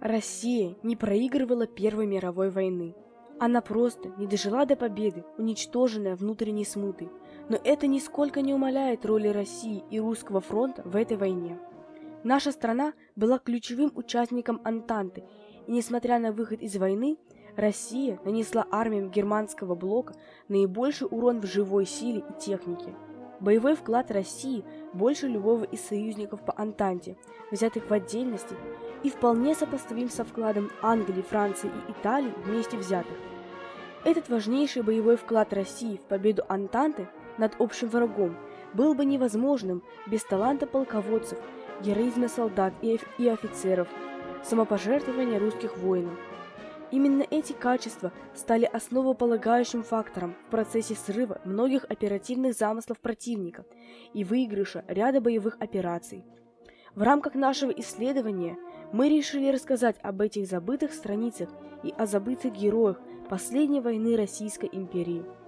Россия не проигрывала Первой мировой войны. Она просто не дожила до победы, уничтоженная внутренней смутой. Но это нисколько не умаляет роли России и русского фронта в этой войне. Наша страна была ключевым участником Антанты, и несмотря на выход из войны, Россия нанесла армиям германского блока наибольший урон в живой силе и технике. Боевой вклад России больше любого из союзников по Антанте, взятых в отдельности, и вполне сопоставим со вкладом Англии, Франции и Италии вместе взятых. Этот важнейший боевой вклад России в победу Антанты над общим врагом был бы невозможным без таланта полководцев, героизма солдат и, офицеров, самопожертвования русских воинов. Именно эти качества стали основополагающим фактором в процессе срыва многих оперативных замыслов противника и выигрыша ряда боевых операций. В рамках нашего исследования мы решили рассказать об этих забытых страницах и о забытых героях последней войны Российской империи –